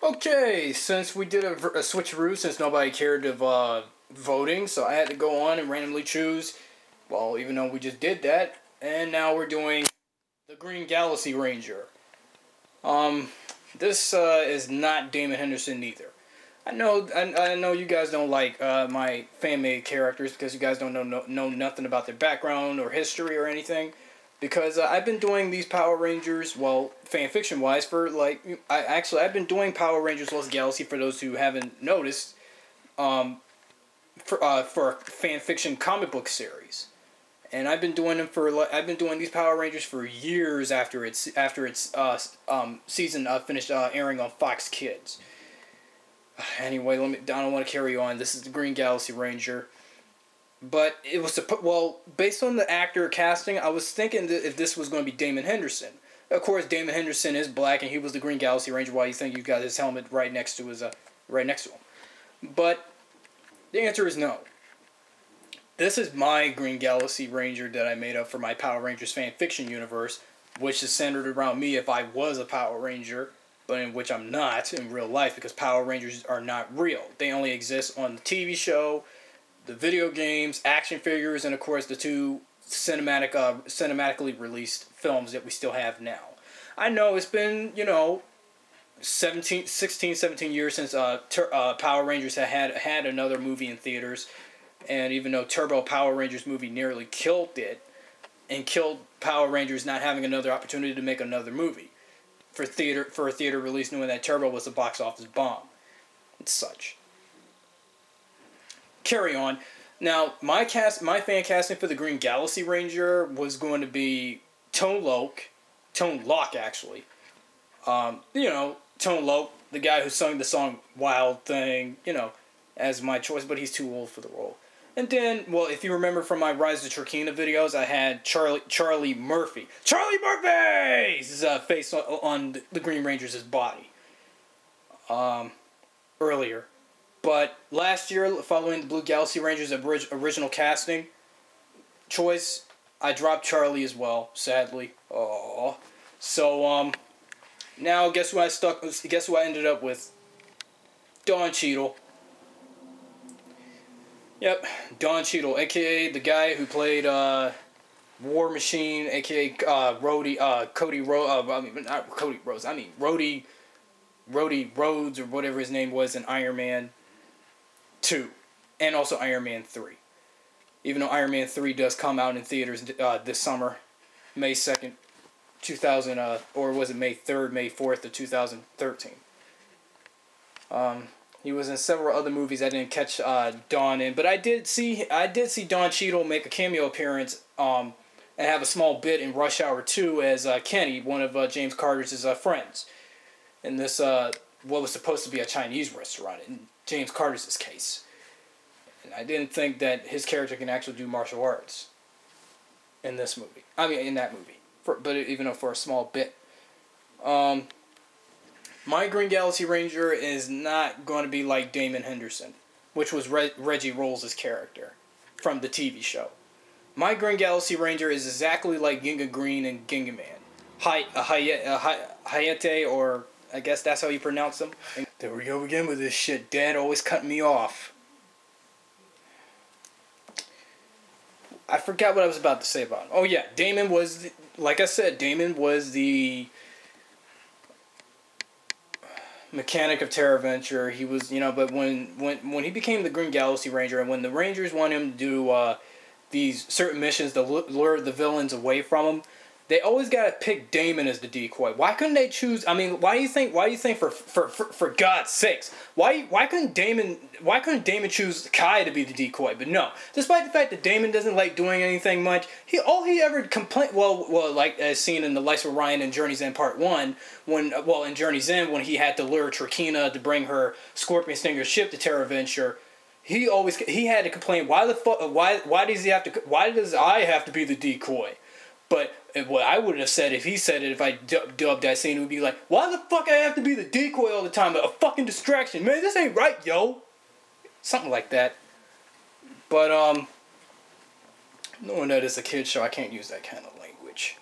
Okay, since we did a, a switcheroo, since nobody cared of uh, voting, so I had to go on and randomly choose. Well, even though we just did that, and now we're doing the Green Galaxy Ranger. Um, this uh, is not Damon Henderson either. I know, I, I know you guys don't like uh, my fan made characters because you guys don't know, know know nothing about their background or history or anything because uh, I've been doing these Power Rangers, well, fan fiction wise, for like, I actually, I've been doing Power Rangers Lost Galaxy for those who haven't noticed, um, for, uh, for a fan fiction comic book series. And I've been doing them for, I've been doing these Power Rangers for years after its, after its, uh, um, season, uh, finished, uh, airing on Fox Kids. Anyway, let me, I don't want to carry on. This is the Green Galaxy Ranger but it was well based on the actor casting. I was thinking that if this was going to be Damon Henderson. Of course, Damon Henderson is black, and he was the Green Galaxy Ranger. Why you think you got his helmet right next to his uh, right next to him? But the answer is no. This is my Green Galaxy Ranger that I made up for my Power Rangers fan fiction universe, which is centered around me if I was a Power Ranger, but in which I'm not in real life because Power Rangers are not real. They only exist on the TV show the video games, action figures, and of course the two cinematic, uh, cinematically released films that we still have now. I know it's been, you know, 17, 16, 17 years since uh, uh, Power Rangers had, had had another movie in theaters, and even though Turbo Power Rangers movie nearly killed it, and killed Power Rangers not having another opportunity to make another movie for theater for a theater release, knowing that Turbo was a box office bomb and such carry on. Now, my cast, my fan casting for the Green Galaxy Ranger was going to be Tone Loc, Tone Loc actually. Um, you know, Tone Loc, the guy who sung the song Wild Thing, you know, as my choice, but he's too old for the role. And then, well, if you remember from my Rise of Trakeena videos, I had Charlie Charlie Murphy. Charlie Murphy's uh, face on, on the Green Ranger's body. Um, earlier. But last year, following the Blue Galaxy Rangers original casting choice, I dropped Charlie as well. Sadly, oh. So um, now guess who I stuck? Guess who I ended up with? Don Cheadle. Yep, Don Cheadle, aka the guy who played uh, War Machine, aka uh, Rhodey, uh, Cody Ro- uh, I mean not Cody Rose, I mean Rhodey, Rhodey Rhodes or whatever his name was in Iron Man. 2 and also Iron Man 3. Even though Iron Man 3 does come out in theaters uh, this summer, May 2nd, 2000, uh, or was it May 3rd, May 4th of 2013. Um, he was in several other movies I didn't catch uh, Don in, but I did see I did see Don Cheadle make a cameo appearance um, and have a small bit in Rush Hour 2 as uh, Kenny, one of uh, James Carter's uh, friends. In this, uh, what was supposed to be a Chinese restaurant. In James Carter's case. And I didn't think that his character can actually do martial arts in this movie. I mean, in that movie. For, but even though for a small bit. Um, my Green Galaxy Ranger is not going to be like Damon Henderson, which was Re- Reggie Rolls' character from the TV show. My Green Galaxy Ranger is exactly like Ginga Green and Gingaman. Hi, uh, Hayate, uh, Hayate, or I guess that's how you pronounce them. There we go again with this shit. Dad always cut me off. I forgot what I was about to say about him. Oh yeah, Damon was, the, like I said, Damon was the mechanic of Terra Venture. He was, you know, but when when when he became the Green Galaxy Ranger, and when the Rangers want him to do uh, these certain missions to lure the villains away from him, they always gotta pick Damon as the decoy. Why couldn't they choose? I mean, why do you think? Why do you think for for for, for God's sakes? Why why couldn't Damon? Why couldn't Damon choose Kai to be the decoy? But no, despite the fact that Damon doesn't like doing anything much, he all he ever complained. Well, well, like as seen in the Lights of Orion and Journey's End Part One, when well in Journey's End when he had to lure Trakeena to bring her Scorpion Stinger ship to Terra Venture he always he had to complain why the fuck why why does he have to why does I have to be the decoy but what I would have said if he said it, if I dubbed that scene, it would be like, why the fuck I have to be the decoy all the time? A fucking distraction, man. This ain't right, yo. Something like that. But um, knowing that it's a kid show, I can't use that kind of language.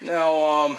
Now um,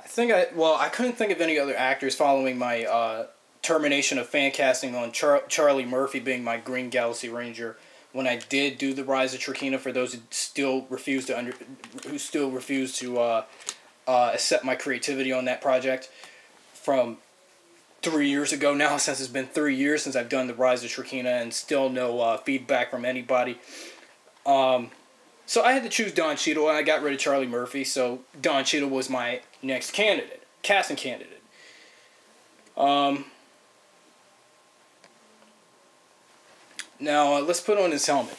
I think I well I couldn't think of any other actors following my uh, termination of fan casting on Char- Charlie Murphy being my Green Galaxy Ranger when I did do the Rise of Trakeena. For those who still refuse to under who still refuse to uh, uh, accept my creativity on that project from three years ago now since it's been three years since I've done the Rise of Trakeena and still no uh, feedback from anybody. Um, so I had to choose Don Cheadle, and I got rid of Charlie Murphy. So Don Cheadle was my next candidate, casting candidate. Um, now uh, let's put on his helmet.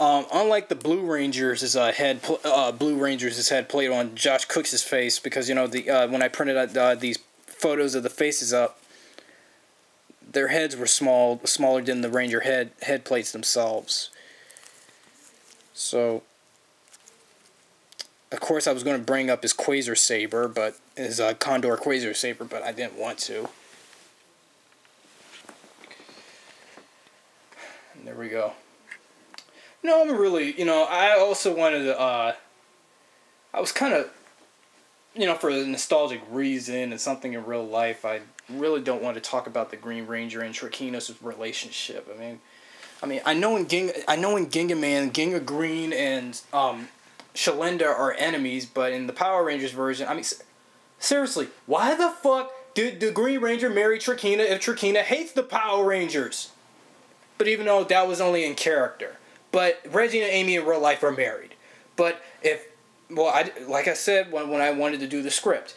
Um, unlike the Blue Rangers, his uh, head uh, Blue Rangers his head played on Josh Cooks' face because you know the uh, when I printed out uh, these photos of the faces up, their heads were small, smaller than the Ranger head head plates themselves. So, of course, I was going to bring up his Quasar Saber, but his uh, Condor Quasar Saber, but I didn't want to. There we go. No, I'm really, you know, I also wanted to, uh, I was kind of, you know, for a nostalgic reason and something in real life, I really don't want to talk about the Green Ranger and Trakinos' relationship. I mean, I mean, I know in Ging, I know in Gingaman, Ginga Green and um, Shalenda are enemies, but in the Power Rangers version, I mean, seriously, why the fuck did the Green Ranger marry Trakeena if Trakeena hates the Power Rangers? But even though that was only in character, but Reggie and Amy in real life are married. But if, well, I like I said when when I wanted to do the script,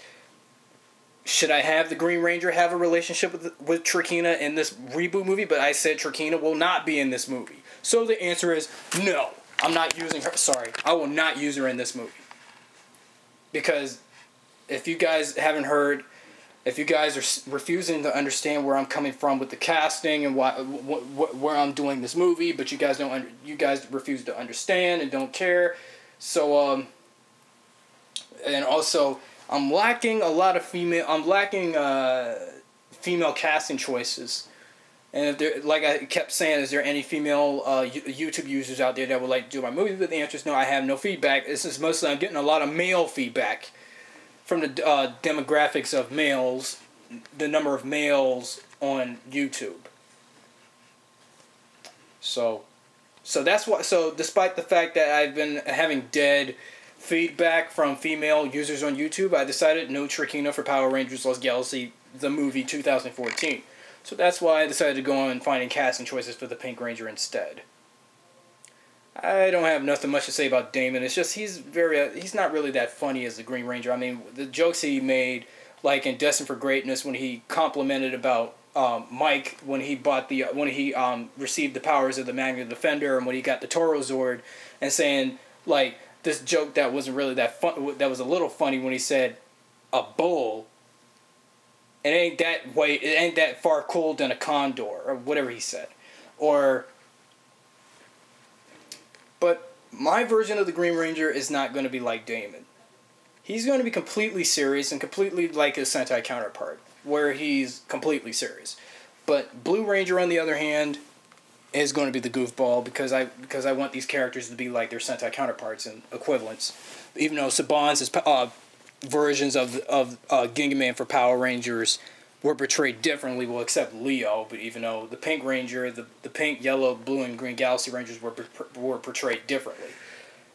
should I have the Green Ranger have a relationship with with Trakeena in this reboot movie? But I said Trakeena will not be in this movie. So the answer is no. I'm not using her. Sorry, I will not use her in this movie. Because if you guys haven't heard, if you guys are refusing to understand where I'm coming from with the casting and why wh- wh- where I'm doing this movie, but you guys don't under, you guys refuse to understand and don't care. So um and also I'm lacking a lot of female. I'm lacking uh, female casting choices. And if there, like I kept saying, is there any female uh, YouTube users out there that would like to do my movie? But the answer is no. I have no feedback. This is mostly I'm getting a lot of male feedback from the uh, demographics of males, the number of males on YouTube. So, so that's what. So despite the fact that I've been having dead feedback from female users on YouTube, I decided no Trakeena for Power Rangers Lost Galaxy, the movie 2014. So that's why I decided to go on finding casting choices for the Pink Ranger instead. I don't have nothing much to say about Damon. It's just he's very uh, he's not really that funny as the Green Ranger. I mean, the jokes he made, like in Destined for Greatness, when he complimented about um, Mike when he bought the when he um, received the powers of the Magna Defender and when he got the Toro Zord, and saying like this joke that wasn't really that fun. That was a little funny when he said, "A bull." It ain't that way. It ain't that far cool than a condor or whatever he said, or. But my version of the Green Ranger is not going to be like Damon. He's going to be completely serious and completely like his Sentai counterpart, where he's completely serious. But Blue Ranger, on the other hand, is going to be the goofball because I because I want these characters to be like their Sentai counterparts and equivalents. Even though Saban's is, uh, versions of of uh, Gingaman for Power Rangers were portrayed differently, well, except Leo. But even though the Pink Ranger, the the pink, yellow, blue, and green Galaxy Rangers were were portrayed differently.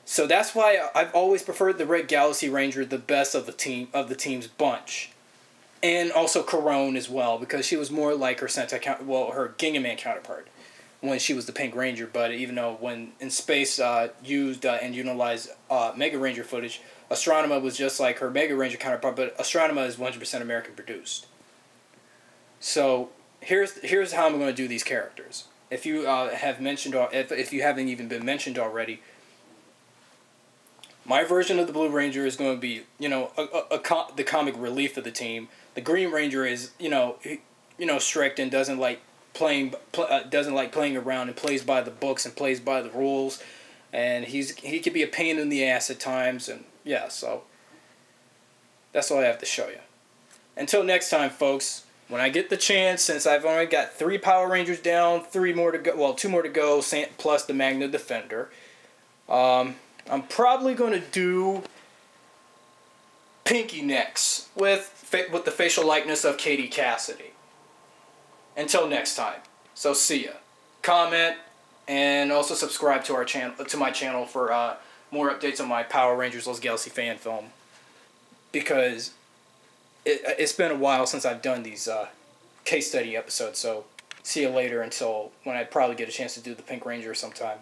So that's why I've always preferred the Red Galaxy Ranger, the best of the team of the team's bunch, and also Karone as well because she was more like her Sentai well her Gingaman counterpart when she was the Pink Ranger, but even though when in space uh, used uh, and utilized uh, Mega Ranger footage, Astronema was just like her Mega Ranger counterpart, but Astronema is 100% American produced. So here's here's how I'm going to do these characters. If you uh, have mentioned, if, if you haven't even been mentioned already, my version of the Blue Ranger is going to be, you know, a, a, a the comic relief of the team. The Green Ranger is, you know, you know, strict and doesn't like playing pl- uh, doesn't like playing around and plays by the books and plays by the rules, and he's he could be a pain in the ass at times, and yeah, so that's all I have to show you. Until next time, folks. When I get the chance, since I've only got three Power Rangers down, three more to go, well, two more to go, plus the Magna Defender. Um, I'm probably going to do pinky necks with with the facial likeness of Katie Cassidy. Until next time. So see ya. Comment and also subscribe to our channel to my channel for uh, more updates on my Power Rangers Lost Galaxy fan film because it, it's been a while since I've done these uh, case study episodes. So see you later until when I probably get a chance to do the Pink Ranger sometime.